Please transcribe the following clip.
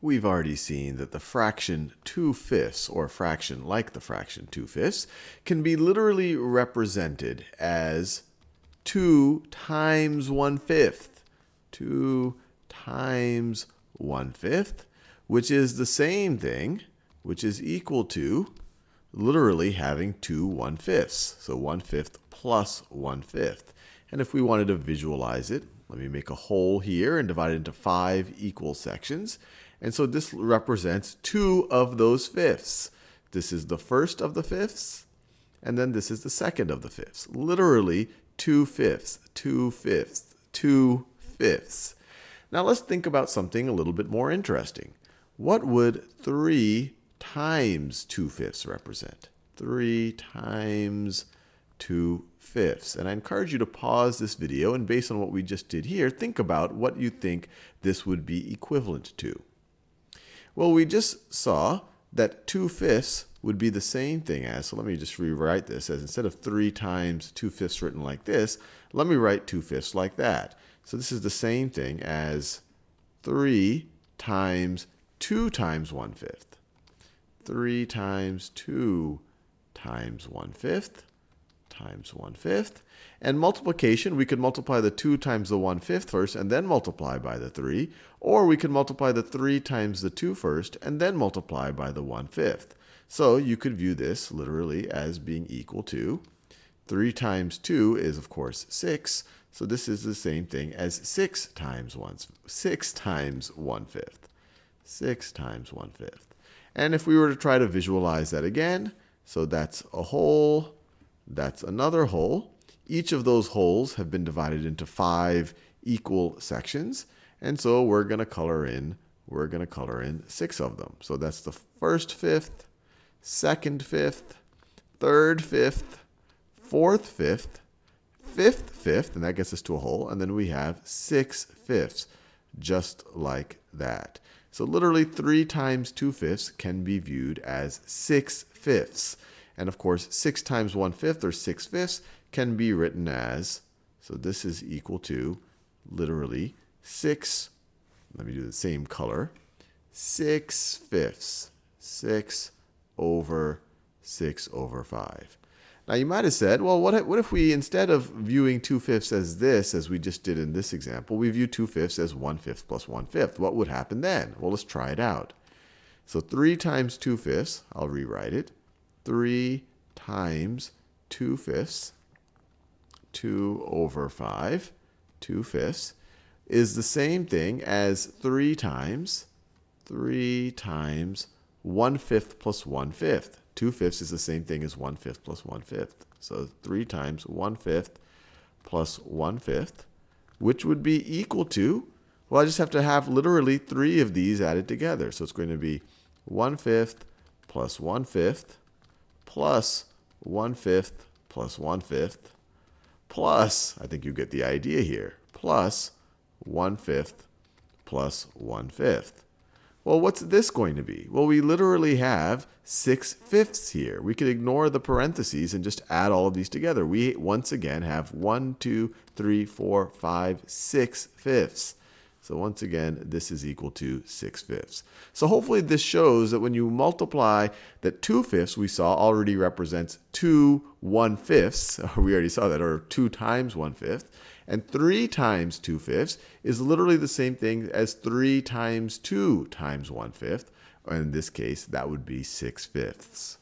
We've already seen that the fraction 2 fifths, or fraction like the fraction 2 fifths, can be literally represented as 2 times 1 fifth. 2 times 1 fifth, which is the same thing, which is equal to literally having 2 1 fifths. So 1 fifth plus 1 fifth. And if we wanted to visualize it, let me make a whole here and divide it into five equal sections. And so this represents two of those fifths. This is the first of the fifths, and then this is the second of the fifths. Literally, two fifths, two fifths, two fifths. Now let's think about something a little bit more interesting. What would 3 times 2 fifths represent? 3 times 2 fifths. And I encourage you to pause this video and based on what we just did here, think about what you think this would be equivalent to. Well, we just saw that 2 fifths would be the same thing as, so let me just rewrite this as instead of 3 times 2 fifths written like this, let me write 2 fifths like that. So this is the same thing as 3 times 2 times 1 fifth. 3 times 2 times 1 fifth times 1 fifth. And multiplication, we could multiply the 2 times the 1 fifth first and then multiply by the 3. Or we could multiply the 3 times the 2 first and then multiply by the 1 fifth. So you could view this literally as being equal to 3 times 2 is, of course, 6. So this is the same thing as 6 times 1, 6 times 1 fifth. 6 times 1 fifth. And if we were to try to visualize that again, so that's a whole that's another whole. Each of those wholes have been divided into five equal sections. And so we're going to color in, we're going to color in six of them. So that's the first fifth, second fifth, third fifth, fourth fifth, fifth fifth, and that gets us to a whole. And then we have six fifths, just like that. So literally 3 times 2 fifths can be viewed as 6 fifths. And of course, 6 times 1 fifth, or 6 fifths, can be written as, so this is equal to literally 6, let me do the same color, 6 fifths, 6 over 6 over 5. Now you might have said, well, what if, what if we, instead of viewing 2 fifths as this, as we just did in this example, we view 2 fifths as 1 fifth plus 1 fifth? What would happen then? Well, let's try it out. So 3 times 2 fifths, I'll rewrite it, 3 times 2 fifths, 2 over 5, 2 fifths, is the same thing as 3 times, 3 times 1 fifth plus 1 fifth. 2 fifths is the same thing as 1 fifth plus 1 fifth. So 3 times 1 fifth plus 1 fifth, which would be equal to, well, I just have to have literally three of these added together. So it's going to be 1 fifth plus 1 fifth plus 1 fifth plus 1 fifth plus, I think you get the idea here, plus 1 fifth plus 1 fifth. Well, what's this going to be? Well, we literally have 6 fifths here. We could ignore the parentheses and just add all of these together. We once again have 1, 2, 3, 4, 5, 6 fifths. So once again, this is equal to 6 fifths. So hopefully this shows that when you multiply that 2 fifths we saw already represents 2 1 fifths. We already saw that, or 2 times 1 fifth. And 3 times 2 fifths is literally the same thing as 3 times 2 times 1 fifth. In this case, that would be 6 fifths.